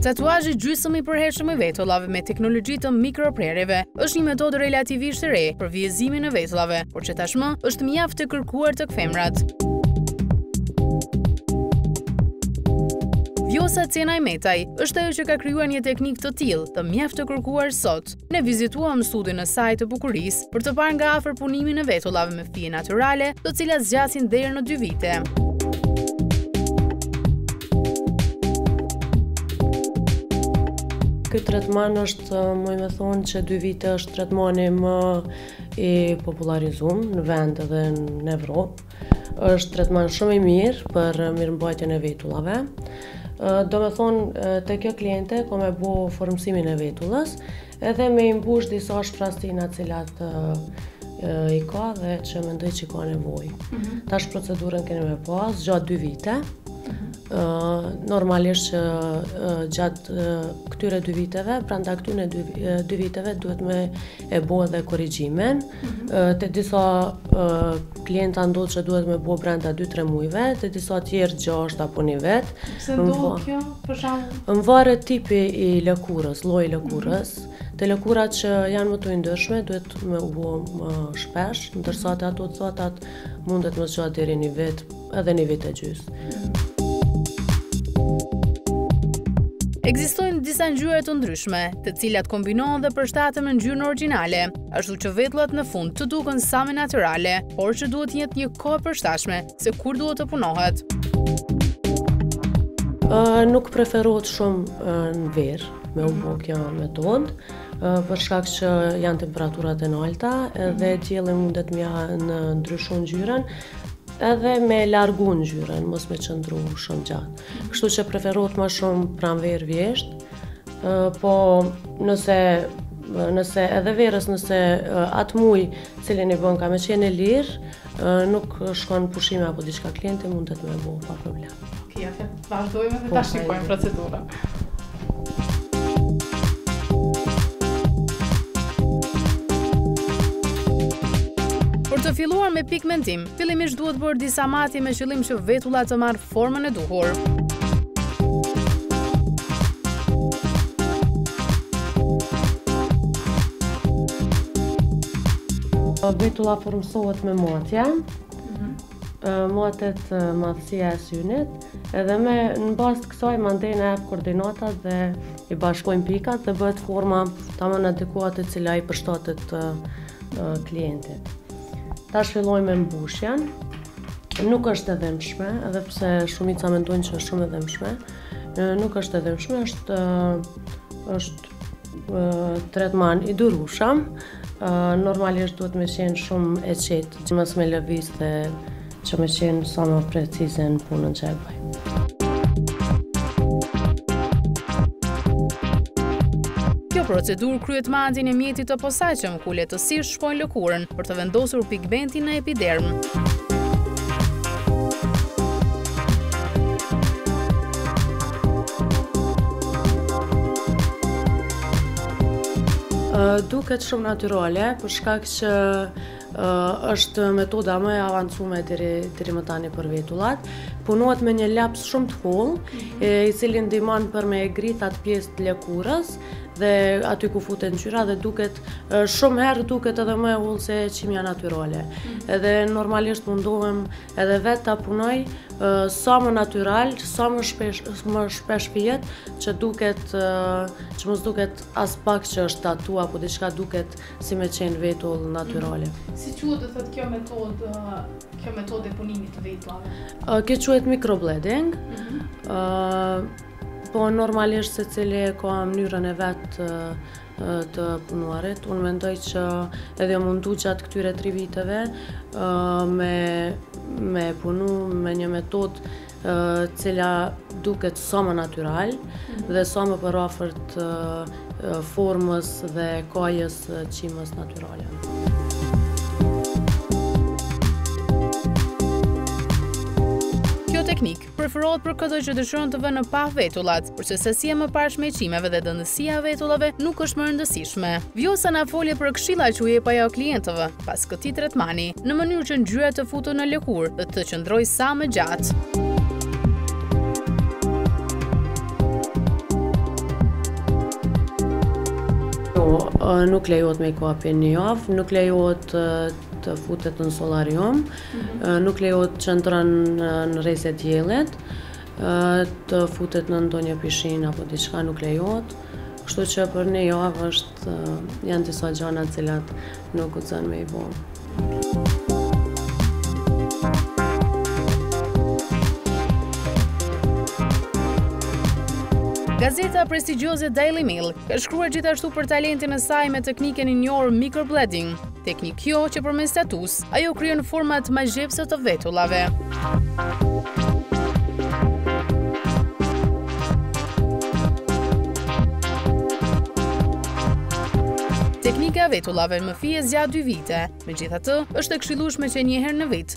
Tatuazhi gjysëm i përhershëm i vetullave me teknologji të mikroprerjeve është një metodë relativisht e re për vijëzimin e vetullave, por që tashmë është mjaft e kërkuar tek femrat. Vjosa Cena Imetaj është ajo që ka krijuar një teknikë të tillë dhe mjaft të kërkuar sot. Ne vizituam studion e saj të bukurisë për të parë nga afër punimin e vetullave me fije natyrale, të cilat zgjasin deri në dy vite. Ky tretman është, domethonë, që dy vite është tretmani më i popullarizum në vend dhe në Evropë. Është tretman shumë i mirë për mirëmbajtjen e vetullave. Domethonë, te kjo kliente, ko me bo formësimin e vetullës, edhe me i mbush disa zbrazëtina cilat i ka dhe që mendoj që ka nevojë. Mhm. Tash procedurën keni me pas, gjatë dy vite. Mhm. Normalisht që gjatë këtyre dy viteve, brenda këtyre dy viteve, duhet me e bo edhe korrigjimin. Te disa klienta ndodh që duhet me bo brenda 2-3 mujve, te disa tjerë 6 apo një vit. Pse ndodh kjo, për shembull? Nvaret tipi i lëkurës, lloji i lëkurës. Te lëkurat që janë më të yndyrshme duhet me u bo më shpesh, ndërsa te ato të thatat mundet me zgjat deri ni vit, Edhe një vit e gjys. Ekzistojnë disa ngjyra të ndryshme, të cilat kombinohen dhe përshtaten me ngjyrën origjinale, ashtu që vetullat në fund të duken sa më natyrale, por që duhet të jetë një kohë e përshtatshme se kur duhet të punohet. Uh, nuk preferohet shumë uh, në verë, me u bo kjo metodë, uh, për shkak që janë temperaturat e nalta edhe dielli mundet m'ja ndryshu ngjyrën, Edhe me largu ngjyrën, mos me qëndru shumë gjatë. Kështu që preferohet ma shumë pranverë vjeshtë, po nëse nëse edhe verës nëse atë muj cilin i bën ka me qenë e lirë, nuk shkon pushime apo diçka klienti mundet me bo pa problem. Okej, okay, atë vazhdojmë dhe po, ta shikojmë procedurën. Për të filluar me pigmentim, fillimisht duhet bërë disa matje me qëllim që vetulla të marrë formën e duhur. Vetulla formësohet me matje, Matet madhësia e synit, edhe me në bazë të kësaj mandej na jep koordinatat dhe i bashkojmë pikat dhe bëhet forma tamam adekuate e cila i përshtatet klientit. Ta fillojmë me mbushjen, nuk është e dhimshme, edhe pse shumica mendojnë që është shumë e dhimshme, nuk është e dhimshme, është është Tretman i durushëm, normalisht duhet me qenë shumë e qetë, që mos me lëviz dhe që me qenë sa ma precize në punën që e baj. Kjo procedurë kryet me anën e mjetit të posaçëm, ku lehtësi shpojnë lëkurën për të vendosur pigmentin në epidermë. Duket shumë natyrale, për shkak që është metoda më e avancume deri më tani për vetullat. Punohet me një laps shumë të hollë, i cili ndihmon për me e gri atë pjesë të lëkurës dhe aty ku futet ngjyra dhe duket shumë herë duket edhe më e hollë se qimja natyrale. Mhm. Edhe normalisht mundohem edhe vetë ta punoj sa më natyral, sa më shpesh më shpesh fijet që duket që mos duket as pak që është tatu apo diçka duket si me qenë vetull natyrale. Mhm. Si quhet do thotë kjo metodë kjo metodë e punimit të vetullave? Kjo quhet microblading. Mhm. Po normalisht secili e ka mënyrën e vet të punuarit. Unë mendoj që edhe jom mundu gjatë këtyre tri viteve me, me punu me një metodë e cila duket sa më natyral mhm. dhe sa më përrafërt formës dhe kajës qimes natyrale. Kjo teknikë preferohet për këto që dëshirojnë të vënë në pah vetullat, për se sasia e mëparshme e qimeve dhe dendësia e vetullave nuk është më e rëndësishme. Vjosa na foli për këshilla që u jep ajo klientëve pas këtij tretmani, në mënyrë që ngjyra të futet në lëkurë dhe të qëndrojë sa më gjatë. Nuk lejohet me i kapin një javë, nuk lejohet të futet në solarium, nuk lejohet të qëndron në rreze të diellit, të futet në ndonjë pishinë apo diçka nuk lejohet. Kështu që për një javë është janë disa gjana të cilat nuk guxon me i bo. Gazeta prestigjioze Daily Mail ka shkruar gjithashtu për talentin e saj me teknikën e njohur microblading, Teknikë kjo që përmes tatuazhit, ajo krijon format magjepsëse të vetullave. Teknika e vetullave me fije zgjat 2 vite, megjithatë është e këshillueshme që njëherë në vit,